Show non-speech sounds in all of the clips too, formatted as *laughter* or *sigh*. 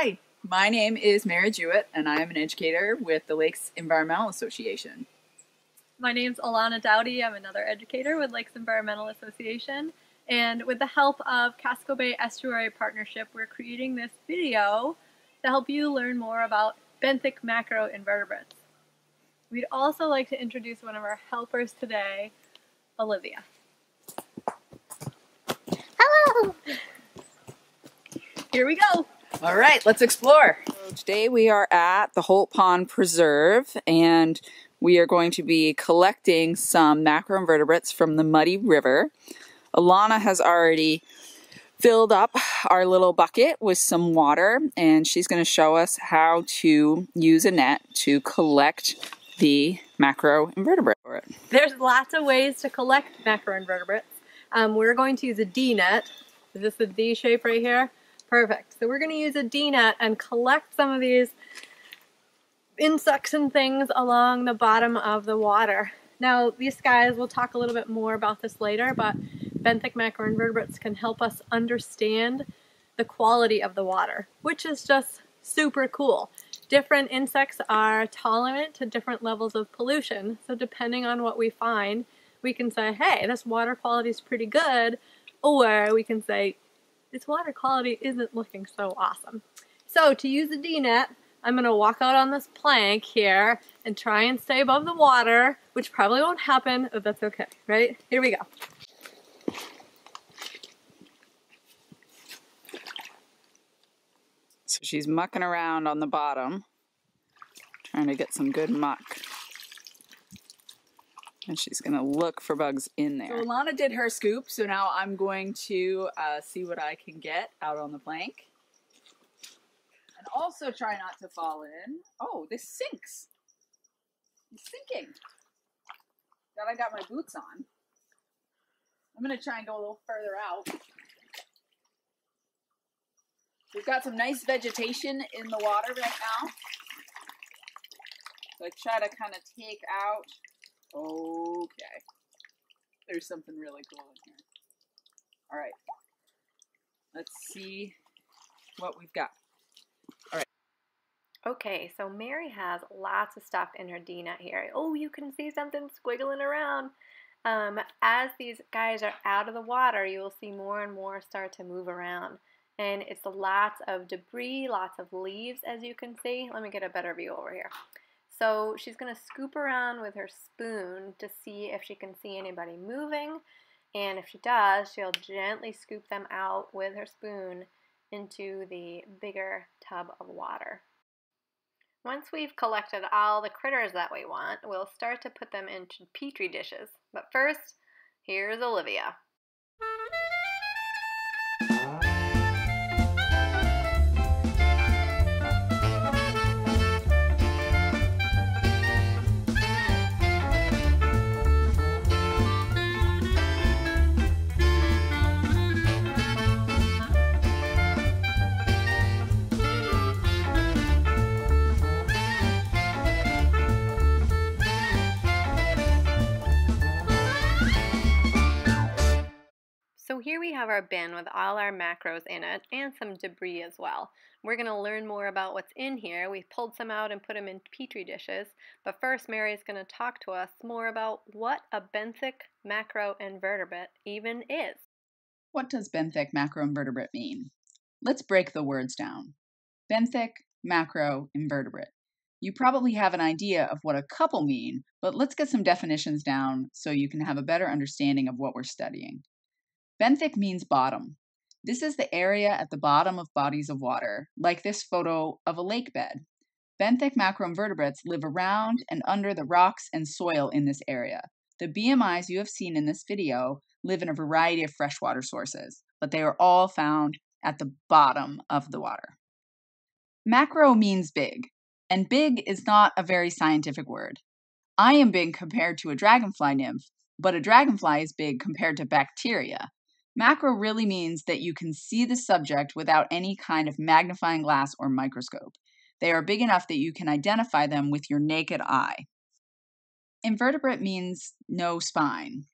Hi, my name is Mary Jewett, and I am an educator with the Lakes Environmental Association. My name's Alana Doughty. I'm another educator with Lakes Environmental Association. And with the help of Casco Bay Estuary Partnership, we're creating this video to help you learn more about benthic macroinvertebrates. We'd also like to introduce one of our helpers today, Olivia. Hello! Here we go. All right, let's explore. Today we are at the Holt Pond Preserve and we are going to be collecting some macroinvertebrates from the Muddy River. Alana has already filled up our little bucket with some water and she's going to show us how to use a net to collect the macroinvertebrate. There's lots of ways to collect macroinvertebrates. Um, we're going to use a D net. Is this the D shape right here? Perfect. So we're going to use a D net and collect some of these insects and things along the bottom of the water. Now these guys, we'll talk a little bit more about this later, but benthic macroinvertebrates can help us understand the quality of the water, which is just super cool. Different insects are tolerant to different levels of pollution, so depending on what we find, we can say, hey, this water quality is pretty good, or we can say, this water quality isn't looking so awesome. So to use the D-net, I'm going to walk out on this plank here and try and stay above the water, which probably won't happen, but that's okay, right? Here we go. So she's mucking around on the bottom, trying to get some good muck. And she's gonna look for bugs in there. So Alana did her scoop, so now I'm going to uh, see what I can get out on the plank And also try not to fall in. Oh, this sinks. It's sinking. Glad I got my boots on. I'm going to try and go a little further out. We've got some nice vegetation in the water right now. So I try to kind of take out. Okay. There's something really cool in here. All right. Let's see what we've got. All right. Okay, so Mary has lots of stuff in her D-net here. Oh, you can see something squiggling around. Um, as these guys are out of the water, you will see more and more start to move around. And it's lots of debris, lots of leaves, as you can see. Let me get a better view over here. So she's going to scoop around with her spoon to see if she can see anybody moving. And if she does, she'll gently scoop them out with her spoon into the bigger tub of water. Once we've collected all the critters that we want, we'll start to put them into petri dishes. But first, here's Olivia. Have our bin with all our macros in it and some debris as well. We're going to learn more about what's in here. We've pulled some out and put them in petri dishes. But first, Mary is going to talk to us more about what a benthic macroinvertebrate even is. What does benthic macroinvertebrate mean? Let's break the words down. Benthic macroinvertebrate. You probably have an idea of what a couple mean, but let's get some definitions down so you can have a better understanding of what we're studying. Benthic means bottom. This is the area at the bottom of bodies of water, like this photo of a lake bed. Benthic macroinvertebrates live around and under the rocks and soil in this area. The BMIs you have seen in this video live in a variety of freshwater sources, but they are all found at the bottom of the water. Macro means big, and big is not a very scientific word. I am big compared to a dragonfly nymph, but a dragonfly is big compared to bacteria, Macro really means that you can see the subject without any kind of magnifying glass or microscope. They are big enough that you can identify them with your naked eye. Invertebrate means no spine.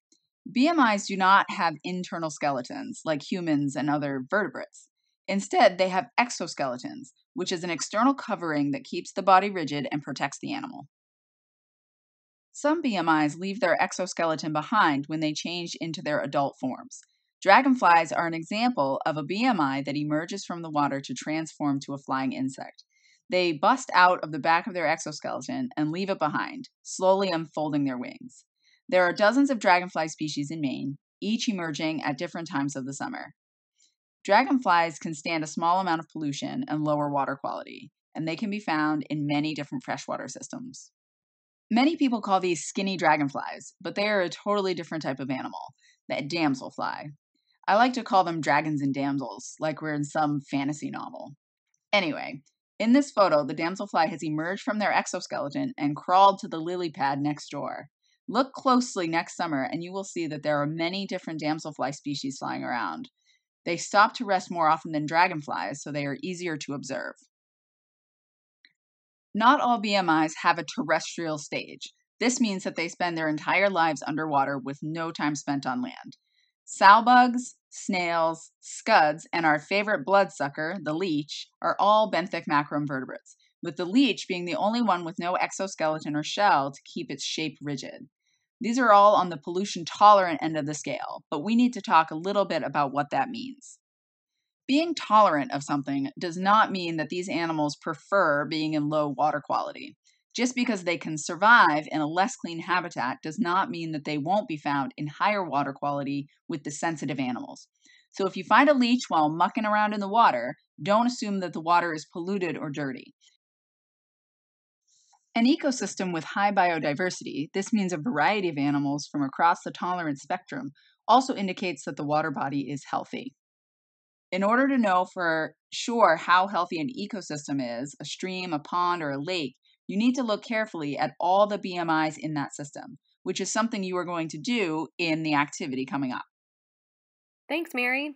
BMIs do not have internal skeletons like humans and other vertebrates. Instead, they have exoskeletons, which is an external covering that keeps the body rigid and protects the animal. Some BMIs leave their exoskeleton behind when they change into their adult forms. Dragonflies are an example of a BMI that emerges from the water to transform to a flying insect. They bust out of the back of their exoskeleton and leave it behind, slowly unfolding their wings. There are dozens of dragonfly species in Maine, each emerging at different times of the summer. Dragonflies can stand a small amount of pollution and lower water quality, and they can be found in many different freshwater systems. Many people call these skinny dragonflies, but they are a totally different type of animal, the damselfly. I like to call them dragons and damsels, like we're in some fantasy novel. Anyway, in this photo, the damselfly has emerged from their exoskeleton and crawled to the lily pad next door. Look closely next summer and you will see that there are many different damselfly species flying around. They stop to rest more often than dragonflies, so they are easier to observe. Not all BMIs have a terrestrial stage. This means that they spend their entire lives underwater with no time spent on land. Sow bugs, snails, scuds, and our favorite bloodsucker, the leech, are all benthic macroinvertebrates, with the leech being the only one with no exoskeleton or shell to keep its shape rigid. These are all on the pollution tolerant end of the scale, but we need to talk a little bit about what that means. Being tolerant of something does not mean that these animals prefer being in low water quality. Just because they can survive in a less clean habitat does not mean that they won't be found in higher water quality with the sensitive animals. So if you find a leech while mucking around in the water, don't assume that the water is polluted or dirty. An ecosystem with high biodiversity, this means a variety of animals from across the tolerance spectrum, also indicates that the water body is healthy. In order to know for sure how healthy an ecosystem is, a stream, a pond, or a lake, you need to look carefully at all the BMIs in that system, which is something you are going to do in the activity coming up. Thanks, Mary.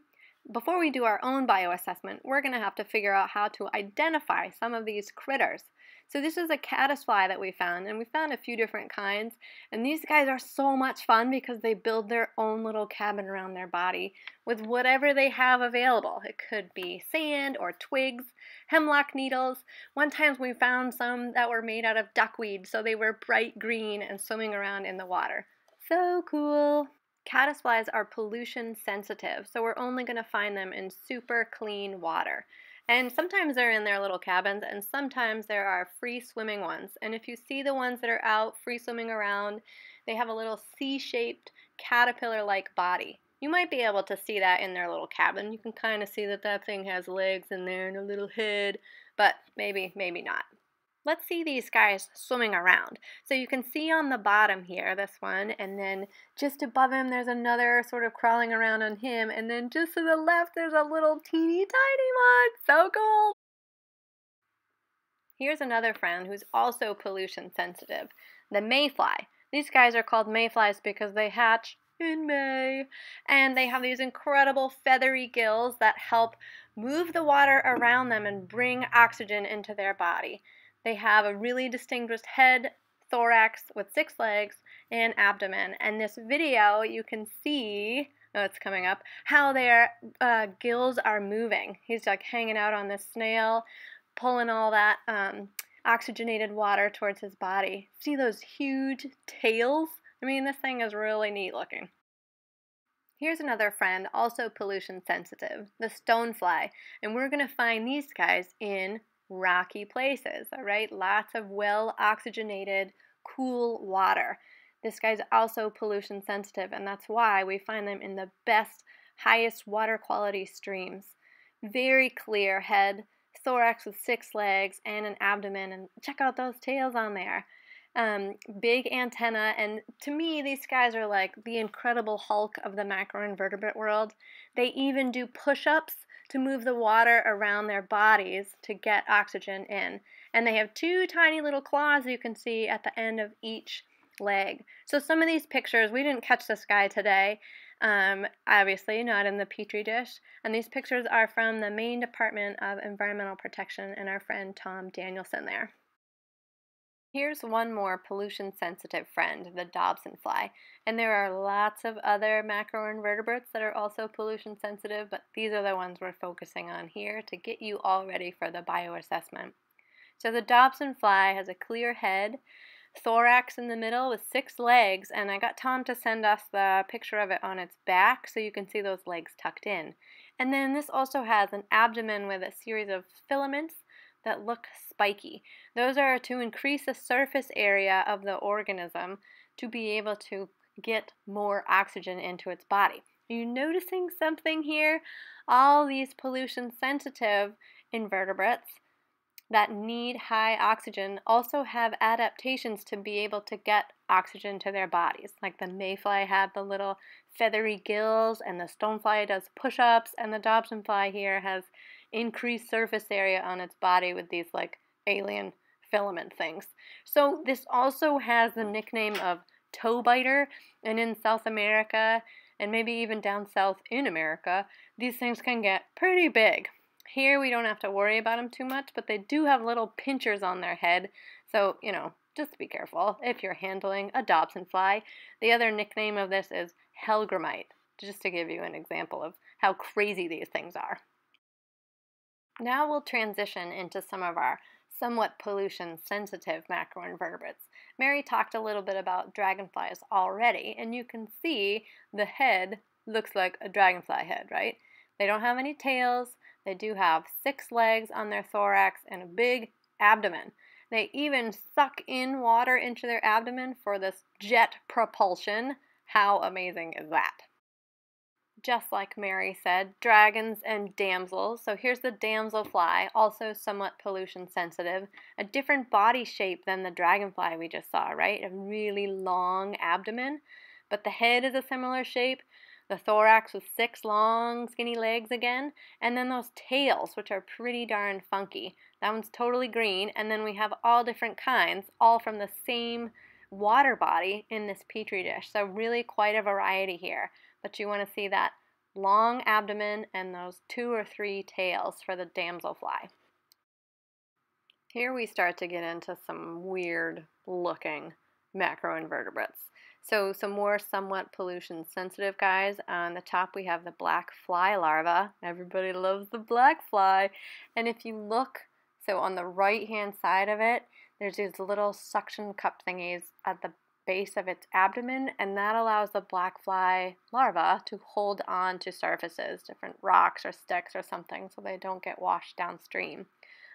Before we do our own bioassessment, we're going to have to figure out how to identify some of these critters. So this is a caddisfly that we found, and we found a few different kinds. And these guys are so much fun because they build their own little cabin around their body with whatever they have available. It could be sand or twigs, hemlock needles. One time we found some that were made out of duckweed, so they were bright green and swimming around in the water. So cool! Caddisflies are pollution sensitive, so we're only going to find them in super clean water. And sometimes they're in their little cabins, and sometimes there are free swimming ones. And if you see the ones that are out free swimming around, they have a little C shaped caterpillar like body. You might be able to see that in their little cabin. You can kind of see that that thing has legs in there and a little head, but maybe, maybe not. Let's see these guys swimming around. So you can see on the bottom here, this one, and then just above him there's another sort of crawling around on him, and then just to the left there's a little teeny tiny one. So cool! Here's another friend who's also pollution sensitive, the mayfly. These guys are called mayflies because they hatch in May. And they have these incredible feathery gills that help move the water around them and bring oxygen into their body. They have a really distinguished head, thorax with six legs, and abdomen. And this video, you can see, oh, it's coming up, how their uh, gills are moving. He's like hanging out on this snail, pulling all that um, oxygenated water towards his body. See those huge tails? I mean, this thing is really neat looking. Here's another friend, also pollution sensitive, the stonefly, and we're going to find these guys in rocky places, all right? Lots of well oxygenated, cool water. This guy's also pollution sensitive, and that's why we find them in the best, highest water quality streams. Very clear head, thorax with six legs, and an abdomen, and check out those tails on there. Um, big antenna, and to me, these guys are like the incredible Hulk of the macroinvertebrate world. They even do push ups to move the water around their bodies to get oxygen in. And they have two tiny little claws you can see at the end of each leg. So some of these pictures, we didn't catch this guy today, um, obviously not in the petri dish. And these pictures are from the Maine Department of Environmental Protection and our friend Tom Danielson there. Here's one more pollution sensitive friend, the Dobson fly. And there are lots of other macroinvertebrates that are also pollution sensitive, but these are the ones we're focusing on here to get you all ready for the bioassessment. So the Dobson fly has a clear head, thorax in the middle with six legs, and I got Tom to send us the picture of it on its back so you can see those legs tucked in. And then this also has an abdomen with a series of filaments that look spiky. Those are to increase the surface area of the organism to be able to get more oxygen into its body. Are you noticing something here? All these pollution sensitive invertebrates that need high oxygen also have adaptations to be able to get oxygen to their bodies. Like the mayfly had the little feathery gills, and the stonefly does push ups, and the Dobson fly here has increased surface area on its body with these like alien filament things. So this also has the nickname of toe biter, and in South America and maybe even down south in America, these things can get pretty big. Here we don't have to worry about them too much, but they do have little pinchers on their head, so you know, just be careful if you're handling a Dobson fly. The other nickname of this is Hellgrammite, just to give you an example of how crazy these things are. Now we'll transition into some of our somewhat pollution sensitive macroinvertebrates. Mary talked a little bit about dragonflies already, and you can see the head looks like a dragonfly head, right? They don't have any tails, they do have six legs on their thorax and a big abdomen. They even suck in water into their abdomen for this jet propulsion. How amazing is that? Just like Mary said, dragons and damsels. So here's the damselfly, also somewhat pollution sensitive. A different body shape than the dragonfly we just saw, right? A really long abdomen, but the head is a similar shape. The thorax with six long, skinny legs again, and then those tails, which are pretty darn funky. That one's totally green, and then we have all different kinds, all from the same water body in this petri dish. So really quite a variety here but you want to see that long abdomen and those two or three tails for the damselfly. Here we start to get into some weird looking macroinvertebrates. So some more somewhat pollution sensitive guys. On the top we have the black fly larva. Everybody loves the black fly. And if you look, so on the right hand side of it, there's these little suction cup thingies at the base of its abdomen, and that allows the black fly larva to hold on to surfaces, different rocks or sticks or something, so they don't get washed downstream.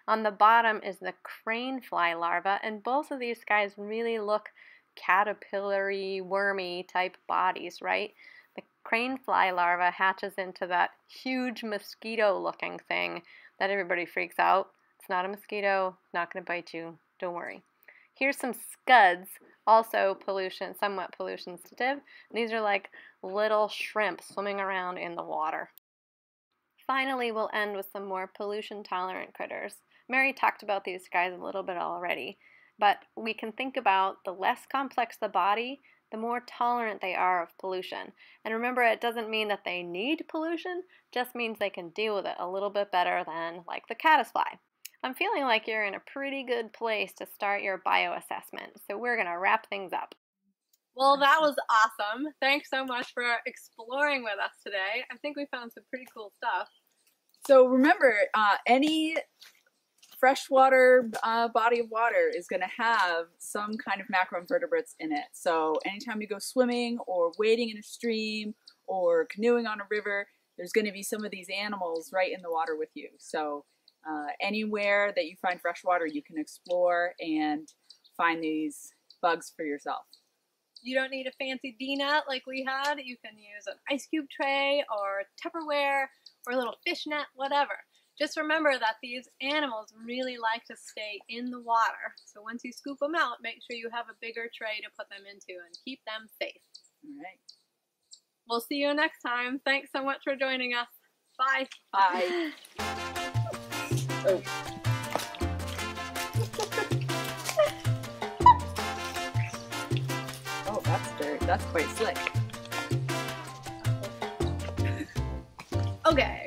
On the bottom is the crane fly larva, and both of these guys really look caterpillary, wormy type bodies, right? The crane fly larva hatches into that huge mosquito looking thing that everybody freaks out. It's not a mosquito, not going to bite you, don't worry. Here's some scuds, also pollution, somewhat pollution sensitive. These are like little shrimp swimming around in the water. Finally, we'll end with some more pollution tolerant critters. Mary talked about these guys a little bit already, but we can think about the less complex the body, the more tolerant they are of pollution. And remember, it doesn't mean that they need pollution, just means they can deal with it a little bit better than like the caddisfly. I'm feeling like you're in a pretty good place to start your bioassessment, so we're going to wrap things up. Well, that was awesome. Thanks so much for exploring with us today. I think we found some pretty cool stuff. So remember, uh, any freshwater uh, body of water is going to have some kind of macroinvertebrates in it. So anytime you go swimming or wading in a stream or canoeing on a river, there's going to be some of these animals right in the water with you. So uh, anywhere that you find fresh water, you can explore and find these bugs for yourself. You don't need a fancy D net like we had. You can use an ice cube tray or Tupperware or a little fish net, whatever. Just remember that these animals really like to stay in the water. So once you scoop them out, make sure you have a bigger tray to put them into and keep them safe. All right. We'll see you next time. Thanks so much for joining us. Bye. Bye. *laughs* Oh. *laughs* oh, that's dirt. That's quite slick. *laughs* Okay?